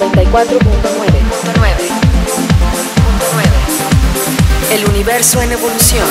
94.9. El universo en evolución.